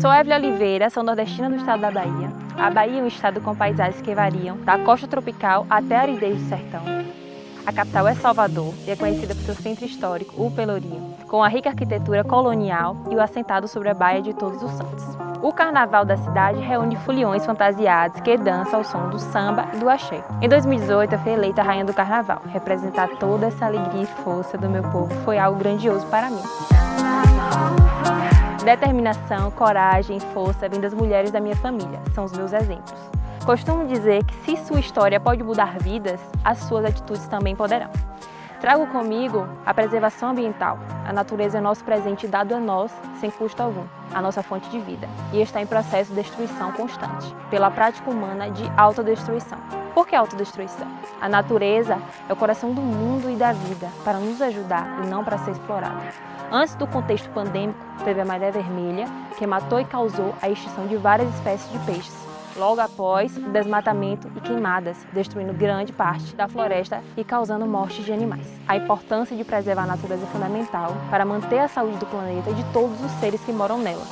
Sou Evelyn Oliveira, sou nordestina do estado da Bahia. A Bahia é um estado com paisagens que variam da costa tropical até a aridez do sertão. A capital é Salvador e é conhecida por seu centro histórico, o Pelourinho, com a rica arquitetura colonial e o assentado sobre a Baía de Todos os Santos. O carnaval da cidade reúne foliões fantasiados que dançam ao som do samba e do axé. Em 2018, eu fui eleita rainha do carnaval. Representar toda essa alegria e força do meu povo foi algo grandioso para mim. Determinação, coragem e força vêm das mulheres da minha família, são os meus exemplos. Costumo dizer que se sua história pode mudar vidas, as suas atitudes também poderão. Trago comigo a preservação ambiental. A natureza é nosso presente dado a nós sem custo algum, a nossa fonte de vida, e está em processo de destruição constante, pela prática humana de autodestruição. Por que autodestruição? A natureza é o coração do mundo e da vida, para nos ajudar e não para ser explorada. Antes do contexto pandêmico, teve a maré vermelha, que matou e causou a extinção de várias espécies de peixes. Logo após, o desmatamento e queimadas, destruindo grande parte da floresta e causando mortes de animais. A importância de preservar a natureza é fundamental para manter a saúde do planeta e de todos os seres que moram nela.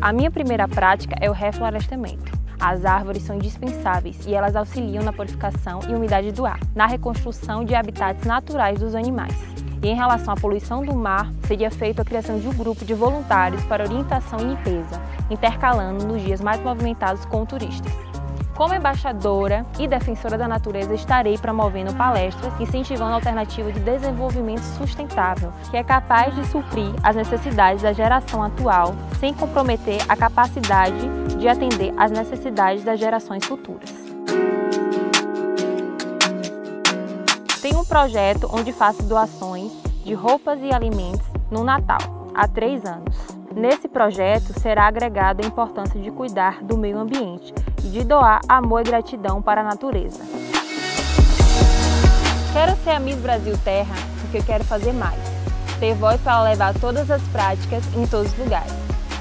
A minha primeira prática é o reflorestamento. As árvores são indispensáveis e elas auxiliam na purificação e umidade do ar, na reconstrução de habitats naturais dos animais. E em relação à poluição do mar, seria feita a criação de um grupo de voluntários para orientação e limpeza, intercalando nos dias mais movimentados com turistas. Como embaixadora e defensora da natureza, estarei promovendo palestras incentivando a alternativa de desenvolvimento sustentável, que é capaz de suprir as necessidades da geração atual, sem comprometer a capacidade de atender às necessidades das gerações futuras. Tenho um projeto onde faço doações de roupas e alimentos no Natal, há três anos. Nesse projeto será agregada a importância de cuidar do meio ambiente e de doar amor e gratidão para a natureza. Quero ser a Miss Brasil Terra porque eu quero fazer mais. Ter voz para levar todas as práticas em todos os lugares.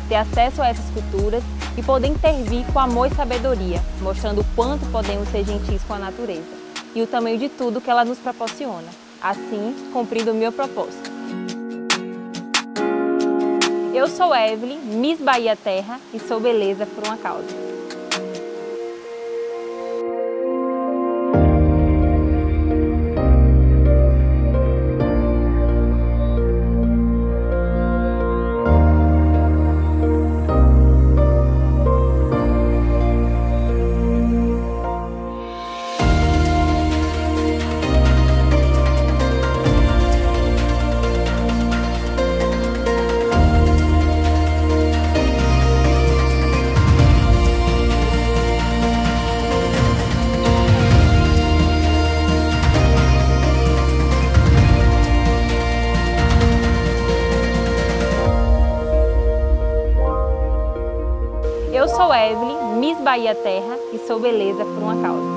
Ter acesso a essas culturas e poder intervir com amor e sabedoria, mostrando o quanto podemos ser gentis com a natureza e o tamanho de tudo que ela nos proporciona, assim cumprindo o meu propósito. Eu sou Evelyn, Miss Bahia Terra e sou beleza por uma causa. Sou Evelyn, Miss Bahia Terra e sou beleza por uma causa.